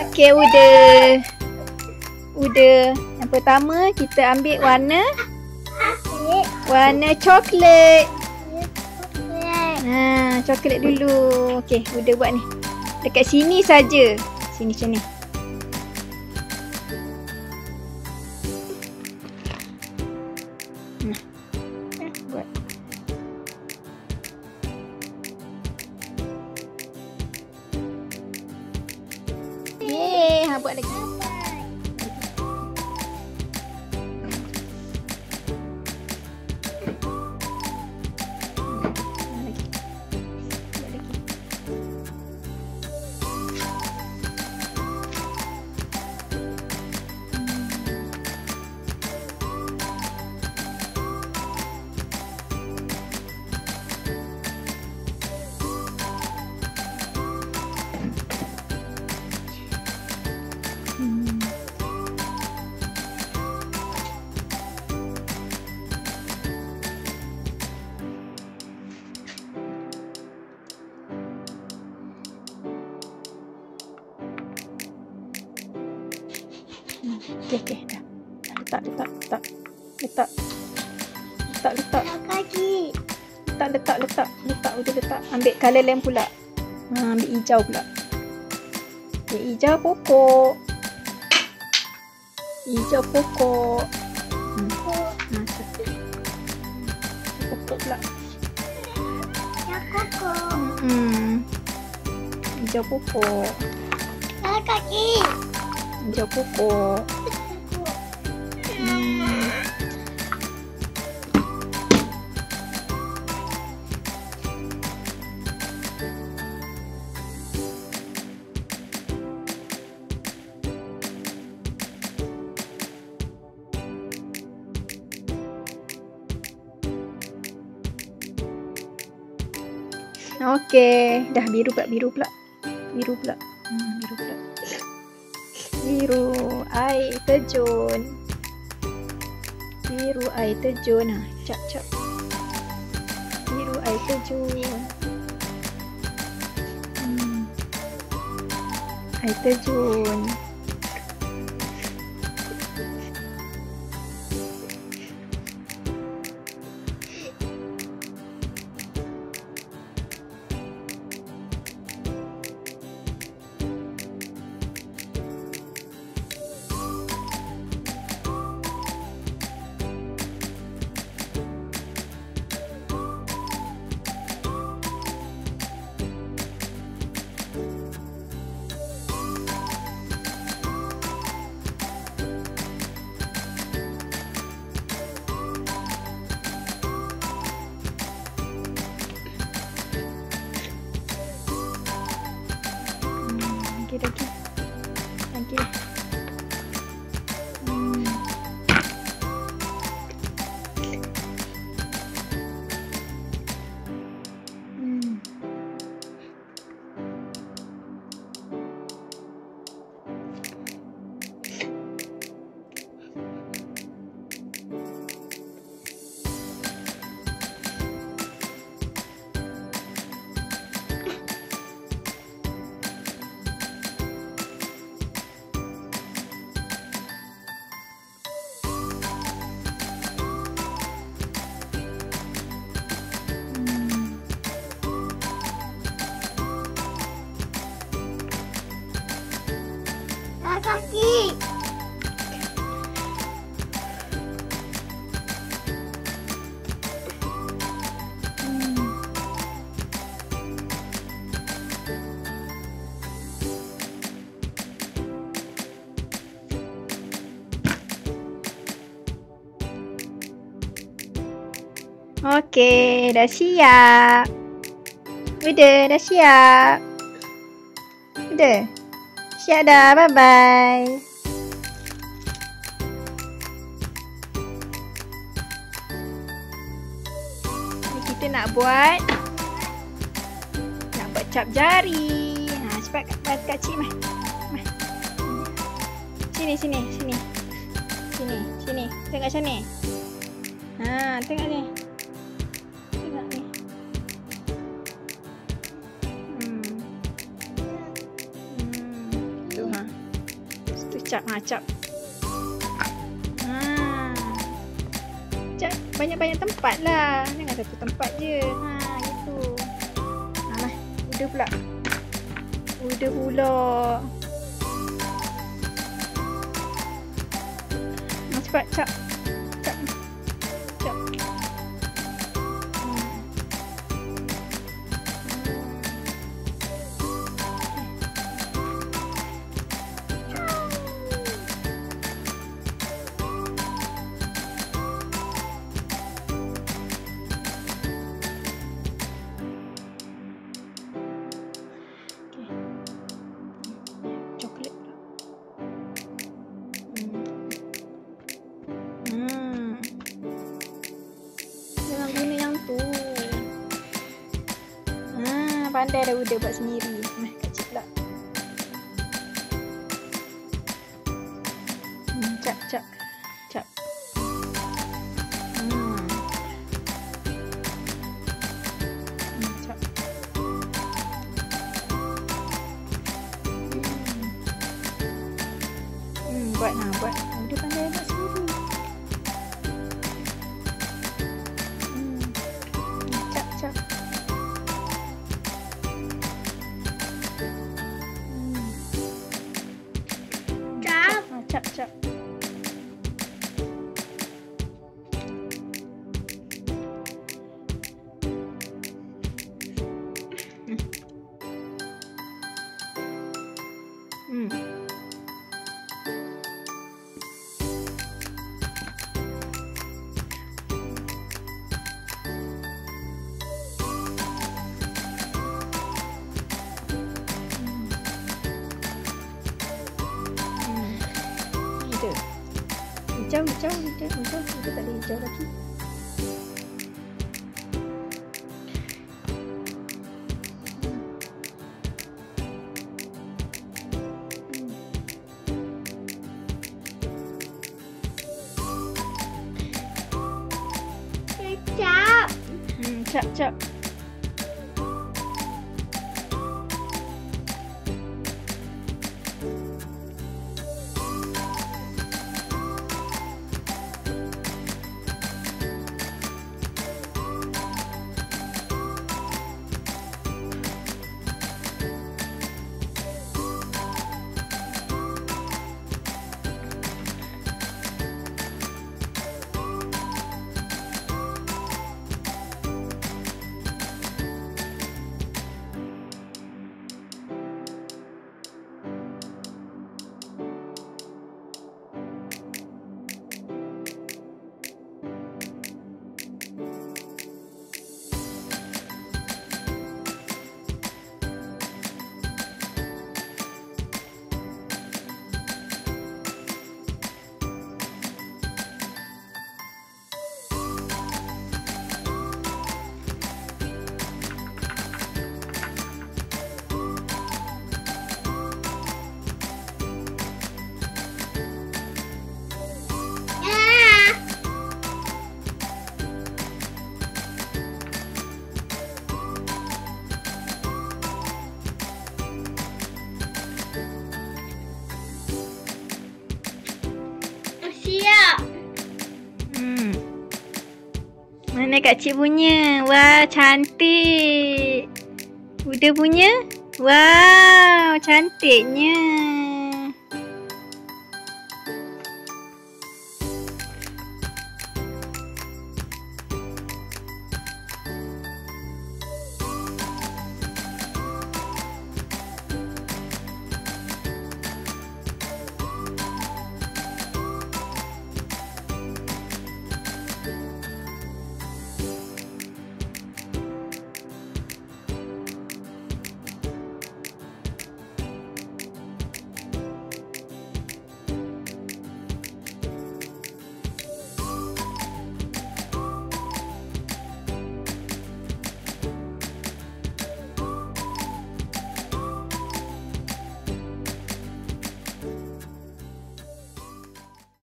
Okey, udah. Udah. Yang pertama kita ambil warna warna coklat. Ha, coklat dulu. Okey, udah buat ni. Dekat sini saja. Sini sini. again. Okey, okey, dah. Dah, Letak, letak, letak. Letak. Letak, letak. Kaki. Letak, letak, letak. Letak, udah letak. Ambil colour lain pula. Ha, ambil hijau pula. Ambil hijau pokok. Hijau pokok. Hmm. Ha, satu. Pokok pula. Ya koko. Hmm. Hijau pokok. Hijau pokok. Hmm. Okey, dah biru pula, biru pula. Biru pula. Hmm, biru pula. Biru air terjun. Biru air terjun. Ha, cap cap. Biru air terjun. Hmm. Air terjun. Okey, dah siap. Udah, dah siap. Udah. Siap dah. Bye-bye. Kita nak buat nak buat cap jari. Ha, cepat kat kat cik. Mah. Sini sini sini. Sini sini. Tengok sini. Ha, tengok ni. Cap. Ha, cap. Ha. Banyak-banyak tempat lah. Jangan satu tempat je. Ha, gitu. Ha, lah. Udah pula. Udah pula. Cepat, cap. Pandai dah udah buat sendiri. Cap. Hijau, hijau, hijau, hijau. Kita tak ada hijau lagi. Cap. Hmm, Kak Cik punya? Wah, cantik. Udah punya? Wow, cantiknya.